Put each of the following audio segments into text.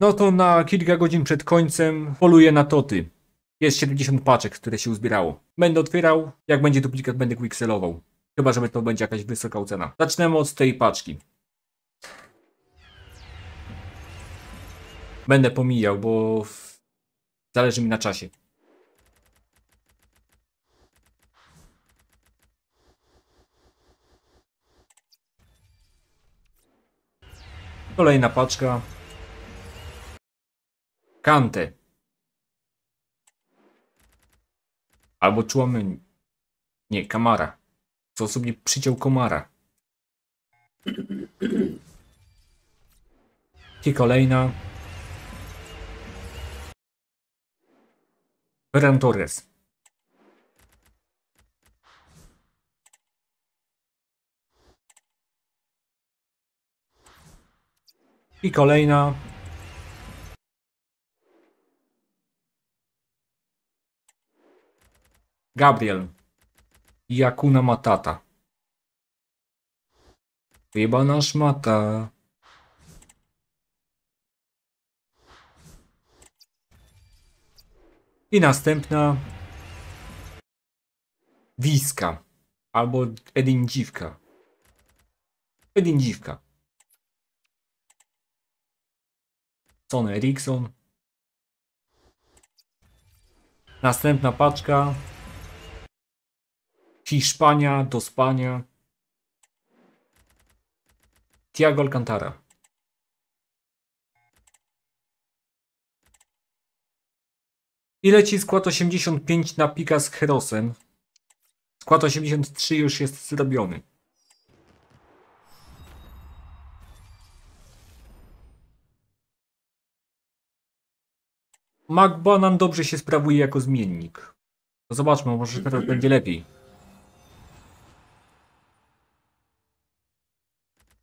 No to na kilka godzin przed końcem poluję na toty. Jest 70 paczek, które się uzbierało. Będę otwierał, jak będzie duplikat będę quickselował. Chyba, że to będzie jakaś wysoka cena. Zacznemy od tej paczki. Będę pomijał, bo zależy mi na czasie. Kolejna paczka. Kante. Albo czułamy... Nie, kamara. Co osobnie przyciął komara. I kolejna. Ferran Torres. I kolejna. Gabriel. Jakuna Matata. Wyjebana szmata. I następna. Wiska. Albo Edin Dziwka. Edin Dziwka. Son Eriksson. Następna paczka. Hiszpania do spania. Tiago Alcantara. I leci skład 85 na pika z Herosem. Skład 83 już jest zrobiony. McBanan dobrze się sprawuje jako zmiennik. Zobaczmy, może teraz będzie lepiej.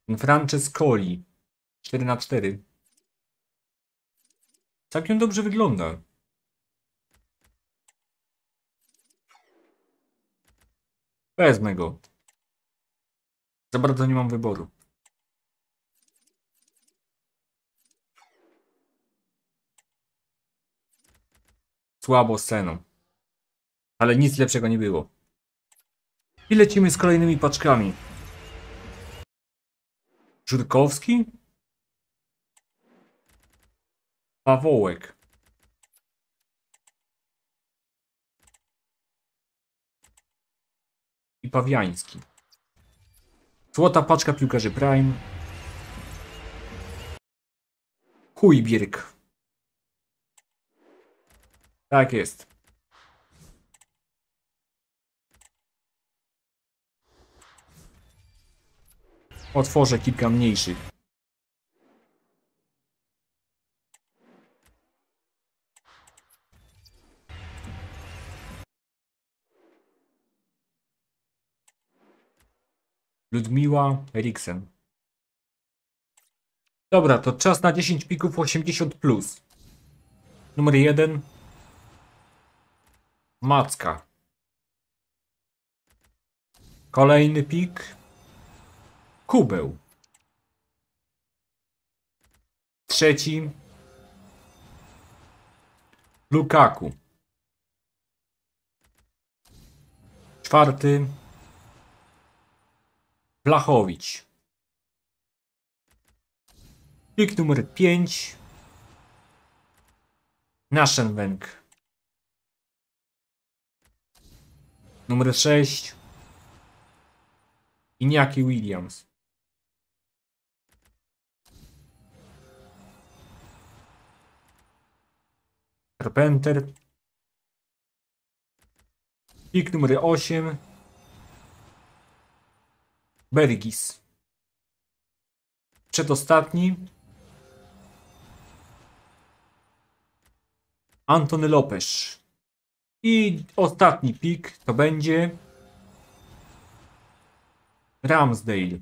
Francescoli 4 na 4 Całkiem dobrze wygląda. Wezmę go. Za bardzo nie mam wyboru. Słabo sceną. Ale nic lepszego nie było. I lecimy z kolejnymi paczkami. Żurkowski? Pawołek. I Pawiański. Złota paczka piłkarzy Prime. Chujbierg. Tak jest. Otworzę kilka mniejszych. Ludmiła Eriksen. Dobra, to czas na 10 pików 80+. Plus. Numer 1. Macka. Kolejny pik. Kubeł. Trzeci. Lukaku. Czwarty. Blachowicz. Pik numer 5. Naschenwenk. Numer 6. Iniaki Williams. Carpenter. Pik numer 8. Bergis. Przedostatni. Antony Lopez. I ostatni pik to będzie Ramsdale.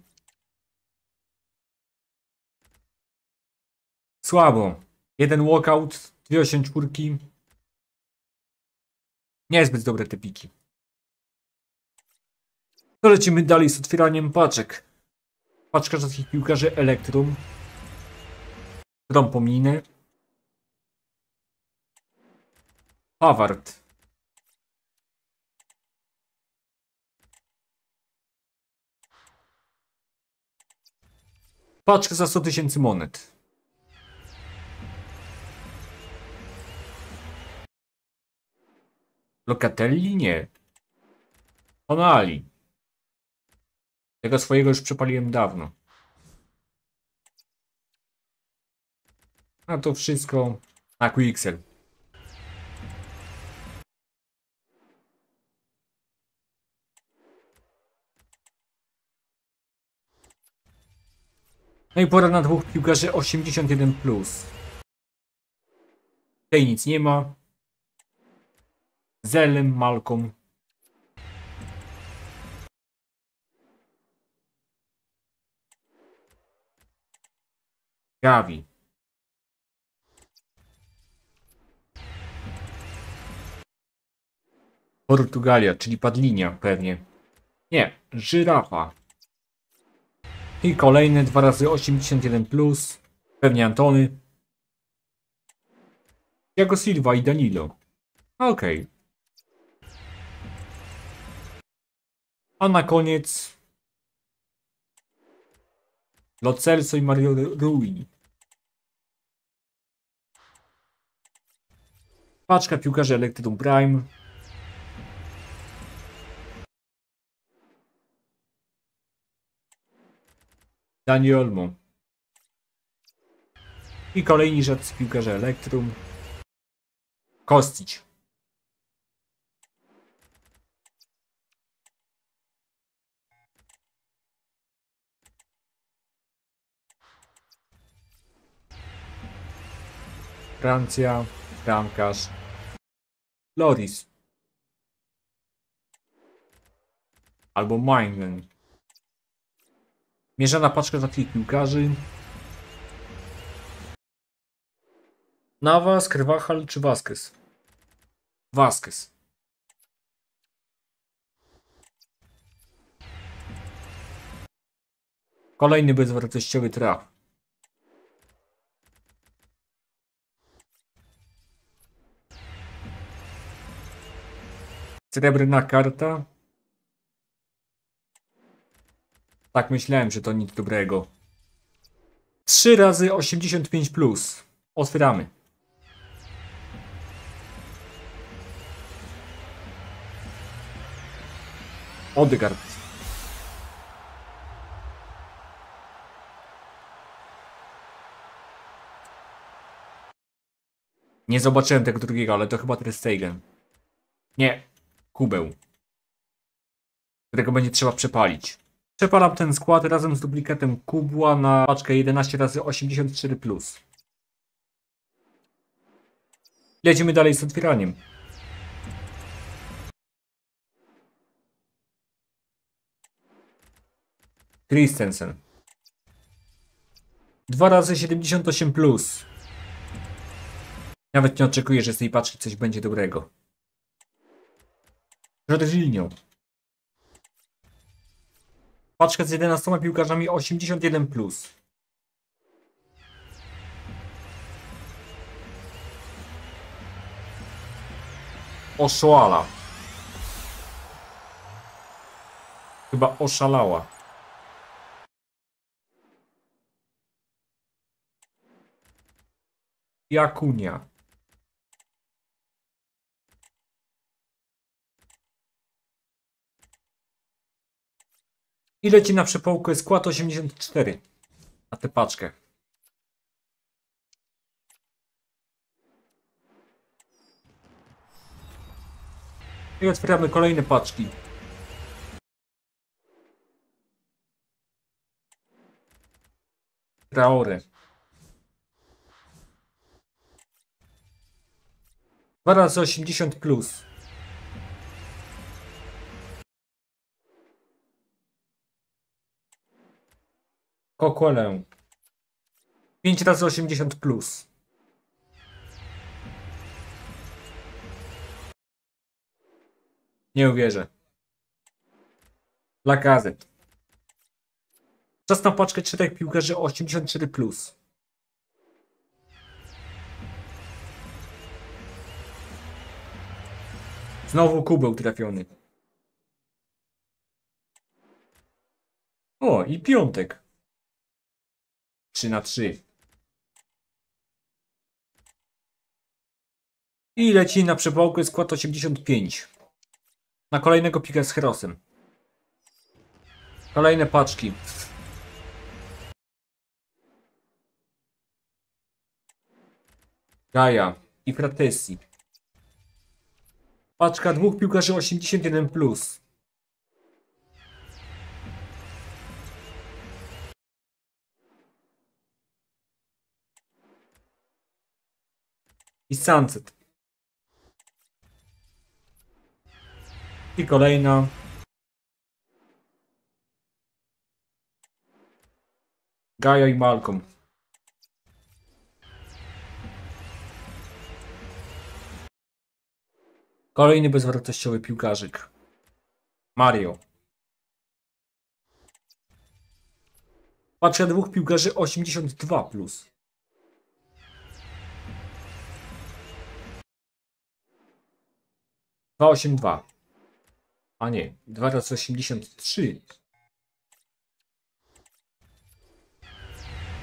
Słabo. Jeden walkout, Dwie osięczurki. Niezbyt dobre te piki. To lecimy dalej z otwieraniem paczek. Paczka rzadkich piłkarzy Elektrum. Trompominy. Haward. Paczka za 100 tysięcy monet. Locatelli? Nie. Tonali. Tego swojego już przepaliłem dawno. A to wszystko na Quixel. No i pora na dwóch piłkarzy 81+. Plus. Tej nic nie ma. Zelem, Malcolm. Gavi. Portugalia, czyli padlinia pewnie. Nie, żyrafa. I kolejne dwa razy 81 plus. Pewnie Antony. Jago Silva i Danilo. Okej. A na koniec Lo Celso i Mario Rui. Paczka piłkarzy Electrum Prime. Dani Olmo. I kolejni rzadcy piłkarze Elektrum. Kostić. Francja, bramkarz. Loris. Albo Minen. Mierzana paczka takich piłkarzy. Navas, Krwachal czy Vasquez? Vasquez. Kolejny bezwartościowy traf. Srebrna karta. Tak myślałem, że to nic dobrego. 3 razy 85 plus. Otwieramy. Odegaard. Nie zobaczyłem tego drugiego, ale to chyba Ter Stegen. Nie, kubeł. Którego będzie trzeba przepalić. Przepalam ten skład razem z duplikatem kubła na paczkę 11 razy 84 plus. Lecimy dalej z otwieraniem. Christensen. 2 razy 78 plus. Nawet nie oczekuję, że z tej paczki coś będzie dobrego. Jorginho. Paczka z 11 piłkarzami 81 plus. Oszłala. Chyba oszalała. Jakunia. I leci na przepołkę skład 84 na tę paczkę. I otwieramy kolejne paczki. Traore. Dwa razy 80 plus. Kokolę. 5 razy 80 plus. Nie uwierzę. Dla gazet. Czas na paczkę czterech piłkarzy 84 plus. Znowu kubeł trafiony. O, i piątek. 3 na 3. I leci na przepałkę skład 85. Na kolejnego pika z Herosem. Kolejne paczki. Gaja i Fratesi. Paczka dwóch piłkarzy 81+. Plus. I Sunset. I kolejna. Gaja i Malcolm. Kolejny bezwartościowy piłkarzyk. Mario. Patrzę dwóch piłkarzy 82+. Plus. Dwa osiem dwa. A nie, dwa razy osiemdziesiąt trzy.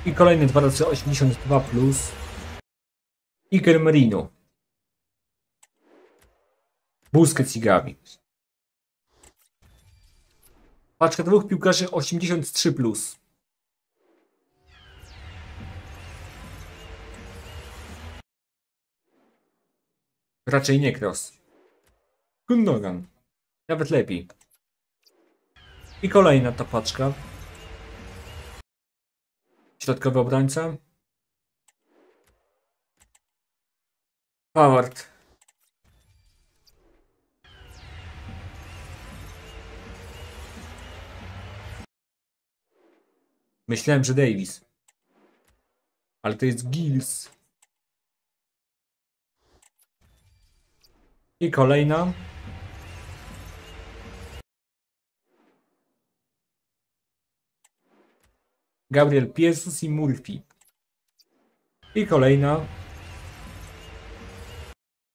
I kolejny dwa razy osiemdziesiąt dwa plus. Iker Merino. Busquets i Gavi. Paczka dwóch piłkarzy 83+. Plus. Raczej nie Cross. Gundogan. Nawet lepiej. I kolejna ta paczka. Środkowy obrońca. Howard. Myślałem, że Davis. Ale to jest Gills. I kolejna. Gabriel Piesus i Murphy. I kolejna.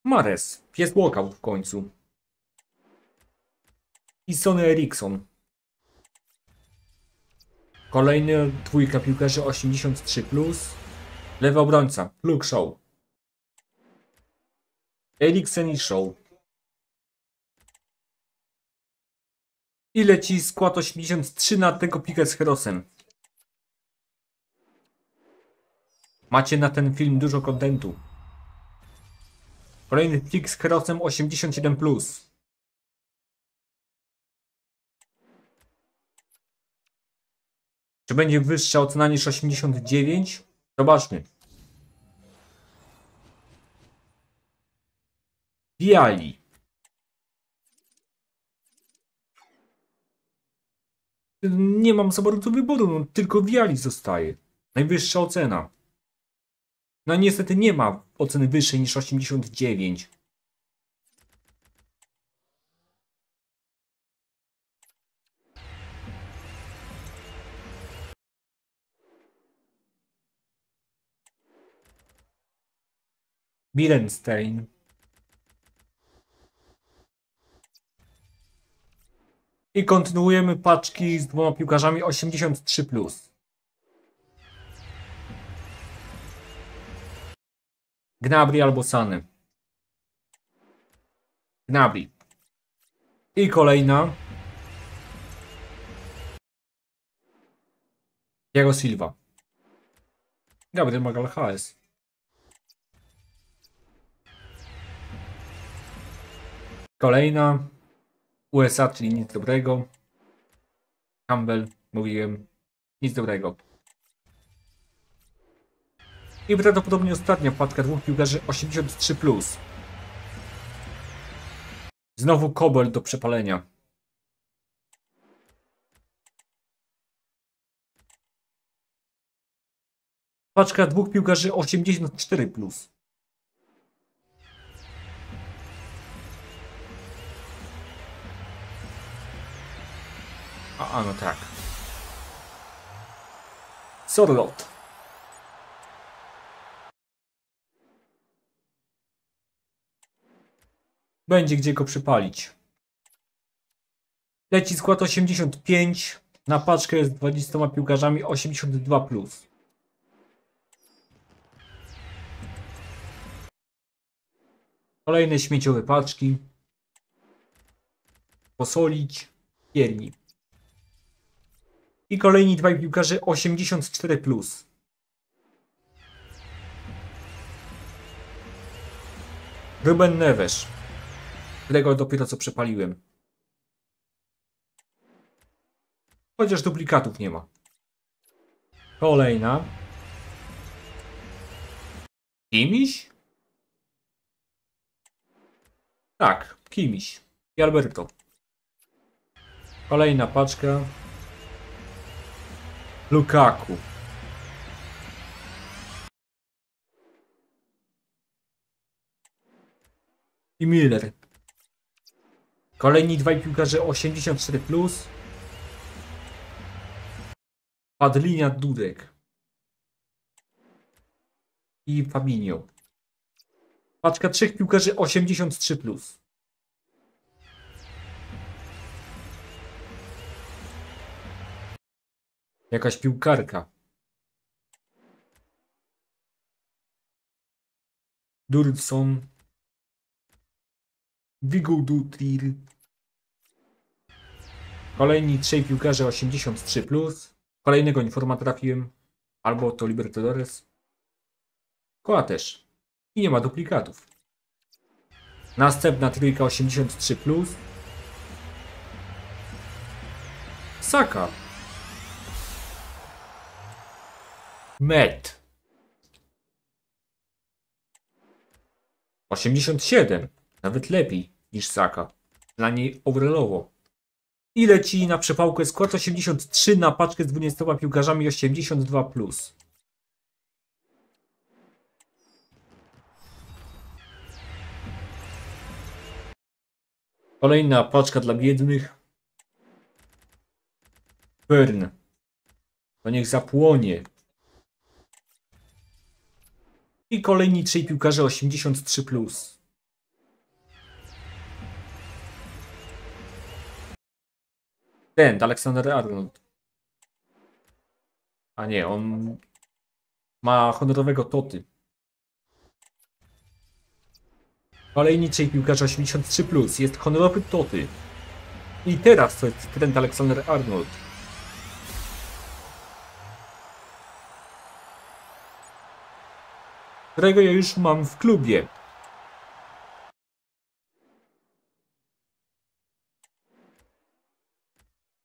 Mares. Pies walkout w końcu. I Sony Ericsson. Kolejny dwójka piłkarzy 83+. Plus. Lewy obrońca. Luke Shaw. Eriksen i Shaw. I leci skład 83 na tego pika z Herosem. Macie na ten film dużo kontentu. Kolejny pik z Herosem 87+. Plus. Czy będzie wyższa ocena niż 89? Zobaczmy. Viali. Nie mam za bardzo wyboru, no, tylko Viali zostaje. Najwyższa ocena. No niestety nie ma oceny wyższej niż 89. Birenstein. I kontynuujemy paczki z dwoma piłkarzami 83+. Plus. Gnabry albo Sany. Gnabry. I kolejna. Diego Silva. Gabriel Magalhaes. Kolejna. USA, czyli nic dobrego. Campbell, mówiłem, nic dobrego. I prawdopodobnie ostatnia paczka dwóch piłkarzy 83+. Plus. Znowu kobel do przepalenia. Paczka dwóch piłkarzy 84+. Plus. A, a no tak. Sorlot. Będzie gdzie go przypalić. Leci skład 85. Na paczkę z 20 piłkarzami 82 plus. Kolejne śmieciowe paczki. Posolić. Pierni. I kolejni dwaj piłkarze 84 plus. Ruben Neves. Którego dopiero co przepaliłem. Chociaż duplikatów nie ma. Kolejna. Kimiś? Tak, Kimiś. I Alberto. Kolejna paczka. Lukaku. I Miller. Kolejni dwaj piłkarze 84+. Plus. Padlinia Dudek. I Fabinho. Paczka trzech piłkarzy 83+. Plus. Jakaś piłkarka. Durdson. Vigudutrir. Kolejni trzej piłkarze 83+. Plus. Kolejnego informa trafiłem. Albo to Libertadores. Koła też. I nie ma duplikatów. Następna trójka 83+. Plus. Saka. Met. 87. Nawet lepiej niż Saka. Przynajmniej overallowo. I leci na przepałkę skład 83 na paczkę z 20 piłkarzami 82+. Plus. Kolejna paczka dla biednych. Burn. To niech zapłonie. I kolejni trzej piłkarze 83+. Plus. Ten, Aleksander Arnold. A nie, on ma honorowego Toty. Kolejni trzej piłkarze 83+. Plus. Jest honorowy Toty. I teraz to jest trend Aleksander Arnold. którego ja już mam w klubie.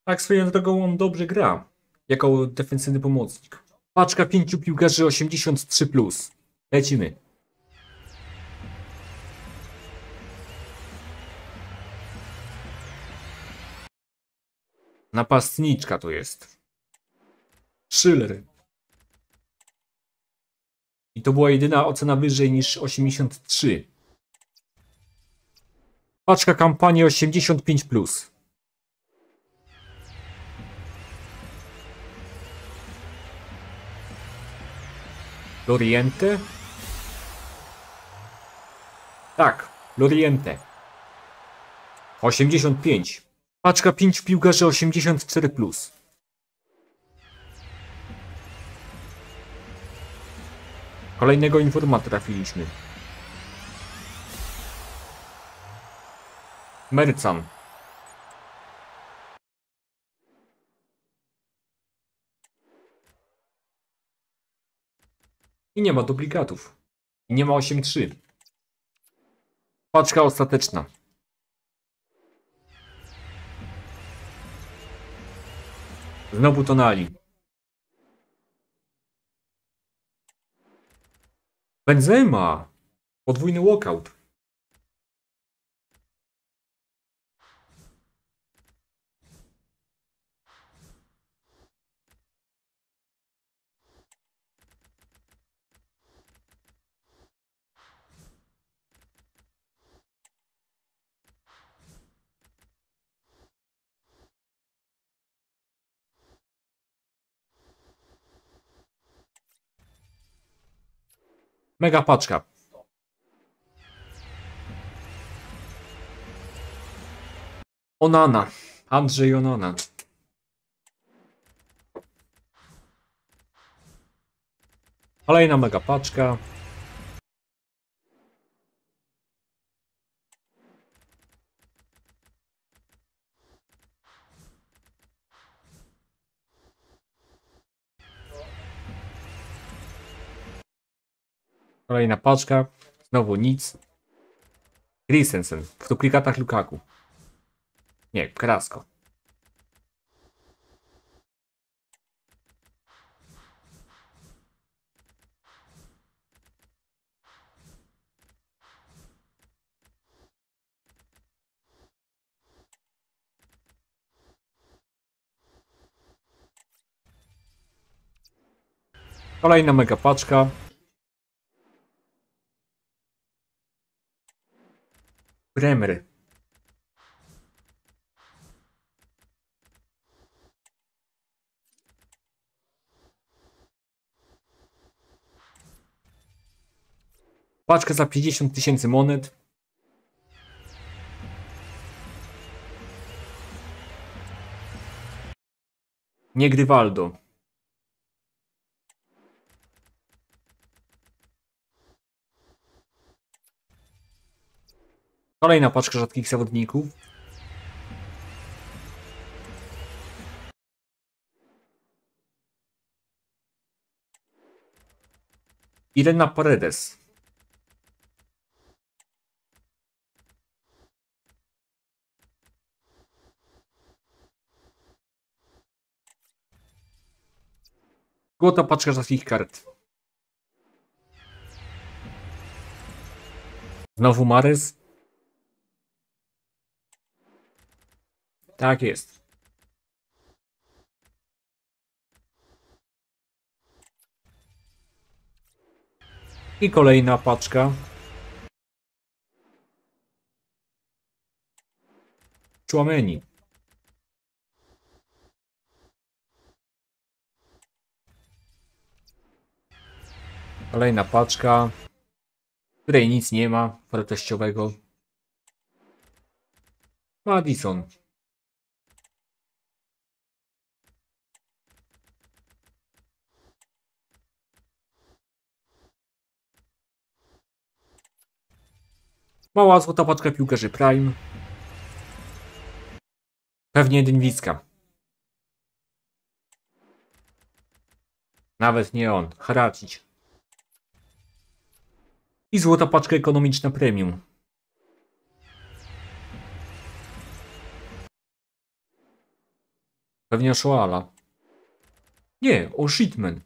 Tak swoją drogą on dobrze gra. Jako defensywny pomocnik. Paczka pięciu piłkarzy 83+. Plus. Lecimy. Napastniczka to jest. Schiller. I to była jedyna ocena wyżej niż 83. Paczka kampanii 85+. Plus. Loriente? Tak, Loriente. 85. Paczka 5 piłkarzy 84+. Plus. Kolejnego informa trafiliśmy. Mercan. I nie ma duplikatów. I nie ma 8.3. Paczka ostateczna. Znowu tonali. Benzema! Podwójny walkout. Mega paczka. Onana. Andrzej Onana. Kolejna mega paczka. Kolejna paczka. Znowu nic. Christensen. W duplikatach Lukaku. Nie, Krasko. Kolejna mega paczka. Bremer. Paczka za 50 tysięcy monet. Nie Gryvaldo. Kolejna paczka rzadkich zawodników. Irena Paredes. Złota paczka rzadkich kart. Znowu Mares. Tak jest. I kolejna paczka. Chouameni. Kolejna paczka, w której nic nie ma wartościowego. Madison. Mała złota paczka piłkarzy Prime. Pewnie Dynwicka. Nawet nie on. Haracić. I złota paczka ekonomiczna premium. Pewnie Oshoala. Nie, o Shitman.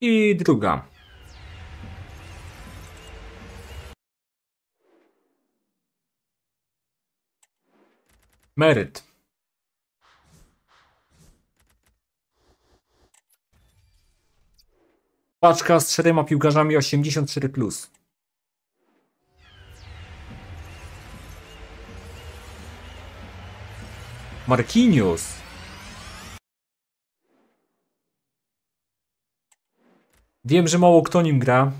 I druga. Meryt. Paczka z czterema piłkarzami 84+. Plus. Marquinhos. Wiem, że mało kto nim gra.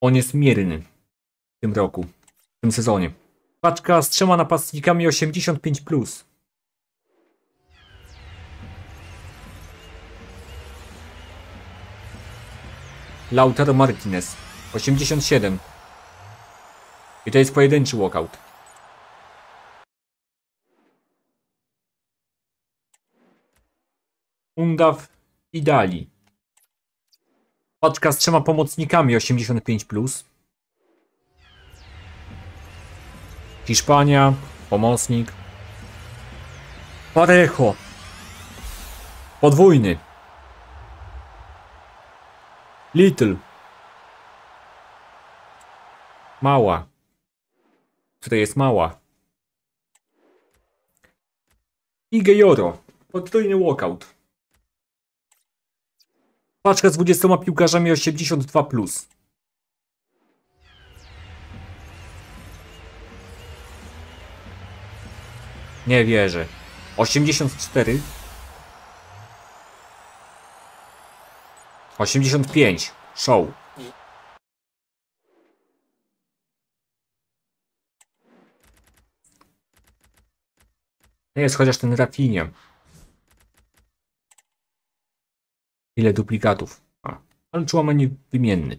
On jest mierny w tym roku, w tym sezonie. Paczka z trzema napastnikami 85+. Plus. Lautaro Martinez 87. I to jest pojedynczy walkout. Undaw i Dali. Paczka z trzema pomocnikami 85+. Plus. Hiszpania, pomocnik. Parejo. Podwójny. Little. Mała. Tutaj jest mała. I Gejoro. Podwójny walkout. Paczka z 20 piłkarzami 82+. Plus. Nie wierzę. 84. 85. Show. Jest chociaż ten Rafiniem. Ile duplikatów? A, ale człamanie wymienny.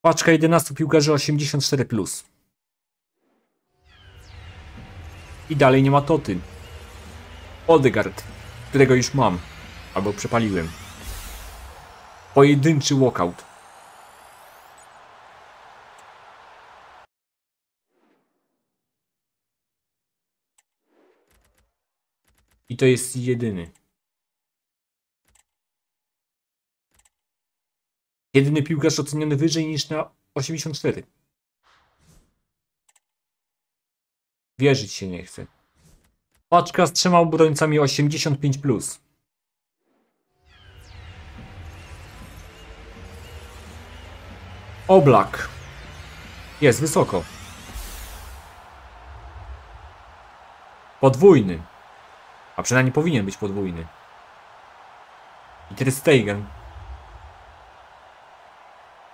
Paczka 11 piłkarzy 84+. Plus. I dalej nie ma Toty. Odegaard, którego już mam. Albo przepaliłem. Pojedynczy walkout. I to jest jedyny. Jedyny piłkarz oceniony wyżej niż na 84. Wierzyć się nie chce. Paczka trzema obrońcami 85+. Plus. Oblak. Jest wysoko. Podwójny. A przynajmniej powinien być podwójny. I Stegen.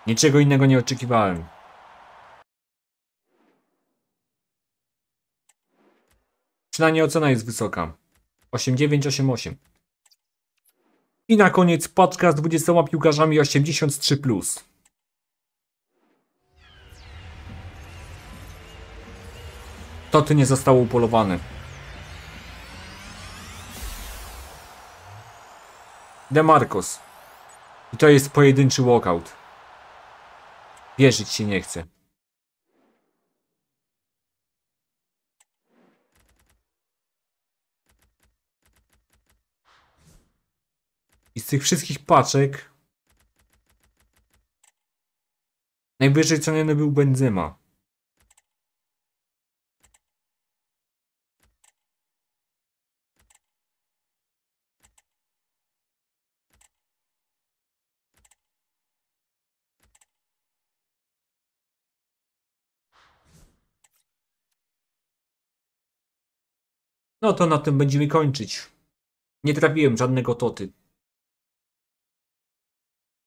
Niczego innego nie oczekiwałem. Przynajmniej ocena jest wysoka. 8988. I na koniec paczka z 20 piłkarzami 83+. Plus. Toty nie zostało upolowane. Demarcos. I to jest pojedynczy walkout. Wierzyć się nie chce. I z tych wszystkich paczek najwyżej ceniony był Benzema. No to na tym będziemy kończyć. Nie trafiłem żadnego toty.